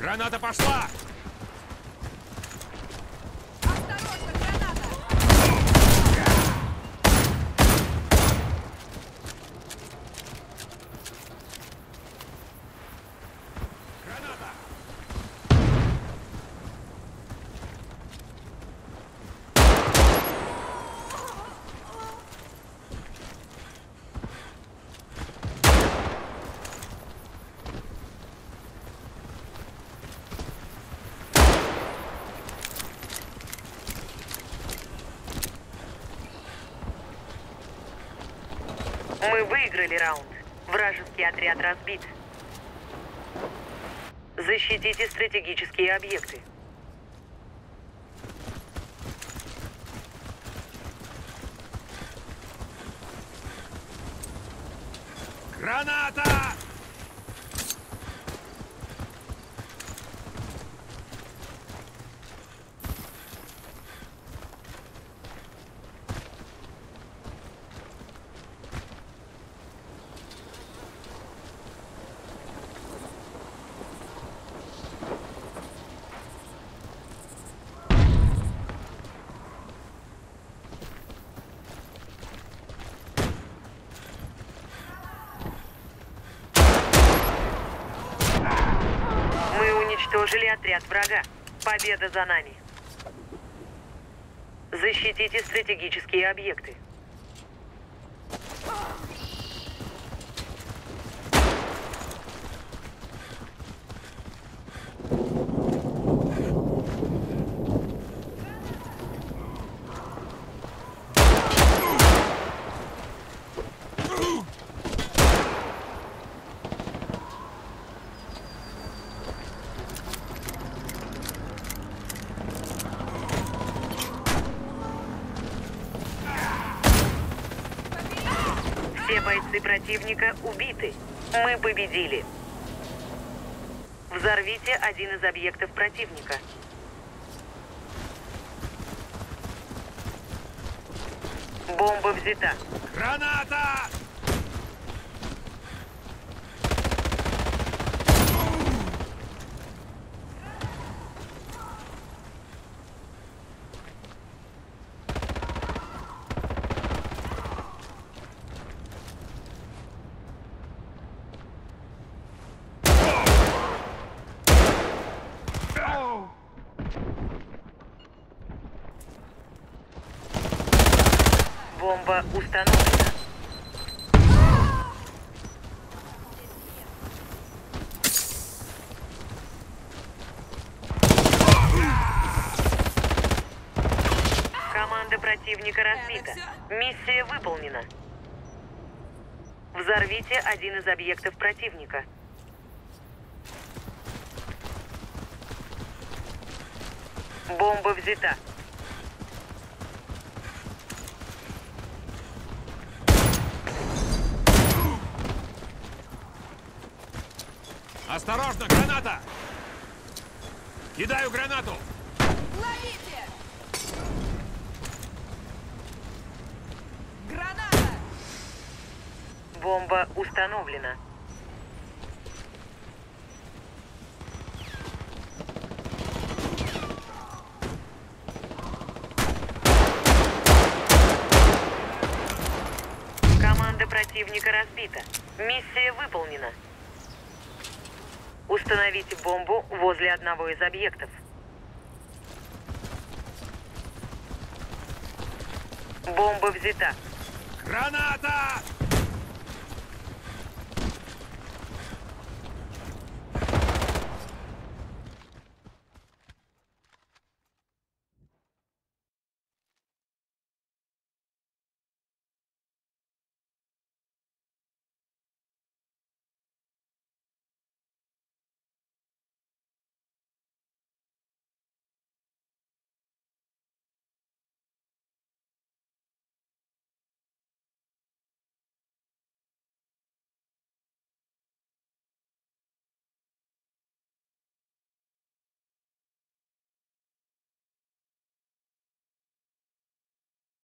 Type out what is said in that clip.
Граната пошла! Осторожно, граната! Граната! Мы выиграли раунд. Вражеский отряд разбит. Защитите стратегические объекты. Граната! Мы уничтожили отряд врага. Победа за нами. Защитите стратегические объекты. Все бойцы противника убиты. Мы победили. Взорвите один из объектов противника. Бомба взята. Граната! Бомба установлена. Команда противника разбита. Миссия выполнена. Взорвите один из объектов противника. Бомба взята. Осторожно, граната! Кидаю гранату! Ловите! Граната! Бомба установлена. Команда противника разбита. Миссия выполнена. Установите бомбу возле одного из объектов. Бомба взята. Граната!